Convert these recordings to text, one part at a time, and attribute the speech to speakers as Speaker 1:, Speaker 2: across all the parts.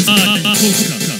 Speaker 1: さあ行こうか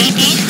Speaker 1: beep beep.